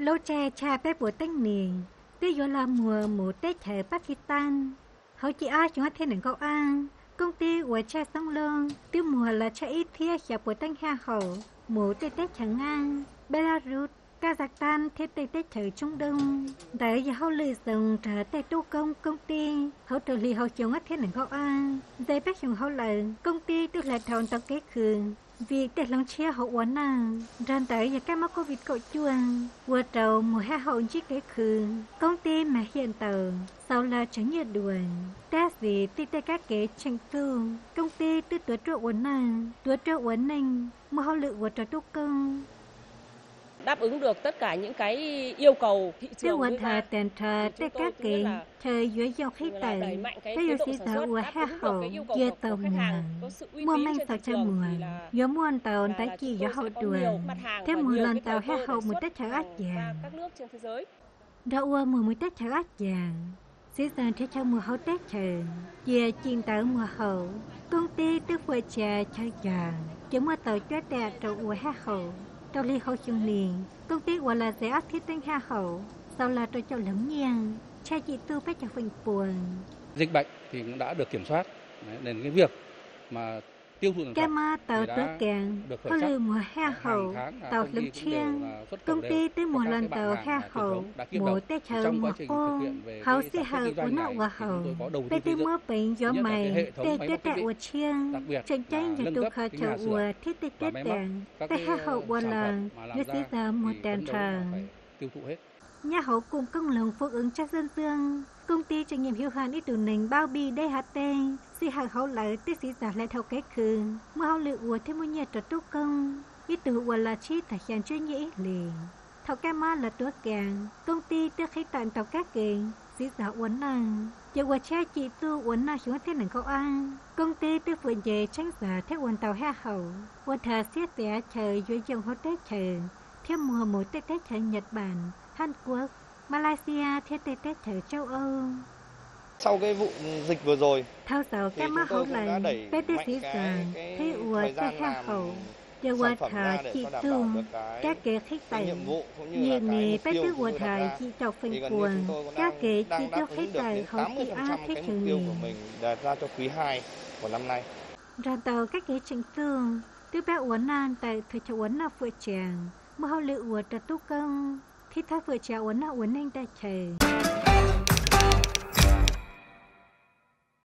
lô che cha bé bộ tên niên, tới giờ là mùa mùa tết thở Pakistan. Họ chỉ ai chúng thế nên câu ăn công ty của cha sông lương tiêu mùa là cha ít thiết chả bộ tên ha hậu. Mùa tết tết chẳng ngang Belarus Kazakhstan thế tây tết thời Trung Đông. Tại giờ họ lựa dùng trở tây tu công công ty. Họ trợ lý họ ta thế nên câu ăn dây bác dùng họ lợi công ty tức là thầu tập kế cường, vì để lòng chia hậu quả nàng rằng tới giờ các mắc covid cậu chuông vừa đầu mùa hè hậu chiếc cái khứ. Công ty mà hiện tờ, sau là chẳng nhiệt đuổi. Ta gì tê tê các kế tranh tư. Công ty tư tuổi trụ uốn nàng tuổi trụ uốn ninh mà hậu lự vừa trò tu công đáp ứng được tất cả những cái yêu cầu thị trường đưa thờ tiền thờ tất các kỳ thời dưới dòng khí tờ thế yêu sĩ tờ của ha hậu chia tàu mùa mua mang tàu cho mùa gió muôn tàu tại chỉ gió hậu đường thế mùa lần tàu ha hậu một tết cháo ác vàng. đã ua mùa một tết cháo ác vàng. Sĩ dần thế cho mùa hậu tết chờ về chiên tàu mùa hậu. Công ty tức vừa trà cho vàng. Chỉ mua tàu cho đẹp tàu ua ha hậu trong ly hậu chung liền. Công ty gọi là sẽ thiết tinh ha hậu. Sau là tôi cho lắm nhang. Cha chị tư phải cho phình buồn dịch bệnh thì cũng đã được kiểm soát. Nên cái việc mà tiêu thụ sản phẩm. tàu tớ càng có lưu mùa hè hậu. tàu lấm chiêng công ty tới mùa lần tàu hè hậu. mùa tết chờ mùa khô hậu si hậu của nó của hậu. tê tư mưa bệnh gió mày tê tê tẹ của chiêng tranh tranh và tụ khờ chờ ua thiết tê tết đèn tê hè hậu của lần như xí giờ một đèn trờ nhà hậu cùng công lượng phương ứng chắc dân dương công ty trách nhiệm hữu hạn ít tù nình bao bì DHT si hàng hậu lợi, tiết sĩ giả lại thầu cái khứ mua hậu lựa ua thêm mua nhà trật tốt công. Ít tù ua là chi tại hiện chuyên nhĩ liền thầu cái ma là tua càng công ty tiếc khách tạm tàu các kiện sĩ giả uốn năng giờ ua cha chị tu uốn năng xuống thế nàng câu ăn công ty tiếc vừa về tránh giả theo uốn tàu ha hậu. Uốn thà xiết tẻ chờ dưới dòng hốt tết chờ. Theo mùa mùa tết tết chờ Nhật Bản. Hàn Quốc Malaysia theo tết tết trời châu Âu. Sau cái vụ dịch vừa rồi thao dầu các má hậu lần PTC rằng thế ua cho ha hậu giờ qua thờ chị tu các kế khách tài nhiều nề bác tư thờ chị chọc phần cuồng các kế chị cho khách tài hậu chị a thế trường nề đặt ra cho quý 2 của năm nay. Ra tàu các kế trình tương tư bác uốn nan tại thời cho uốn là vừa chàng mà hậu lựa uốn trật tu công thiết thác vừa treo uốn là uốn anh ta chè